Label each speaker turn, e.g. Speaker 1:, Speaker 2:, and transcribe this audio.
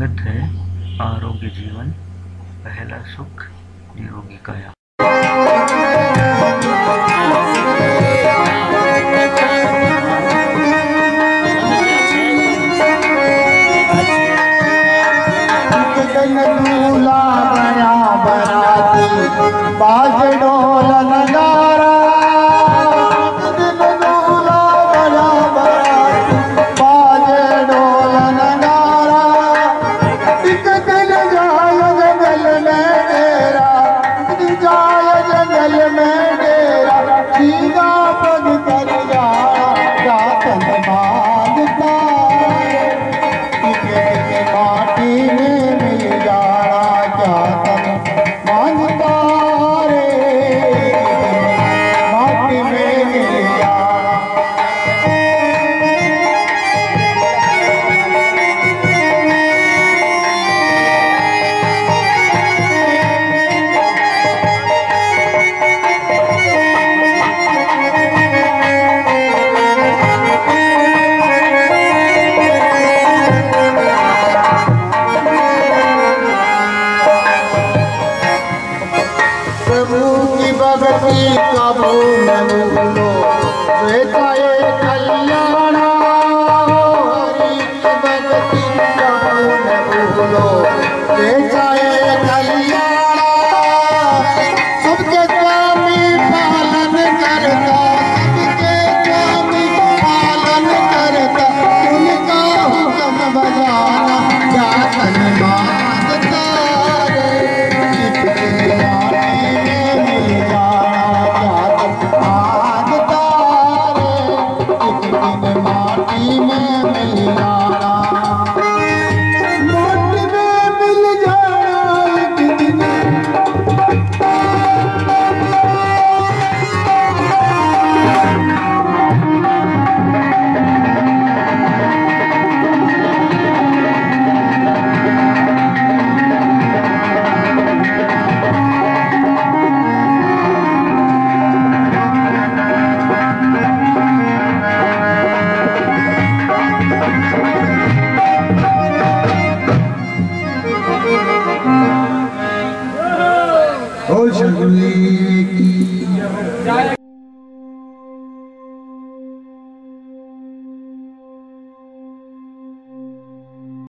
Speaker 1: स्वागत है। आरोग्य जीवन पहला सुख निरोगी काया।
Speaker 2: बाज डोलन कल मैं Bye. Oh, Jubilee.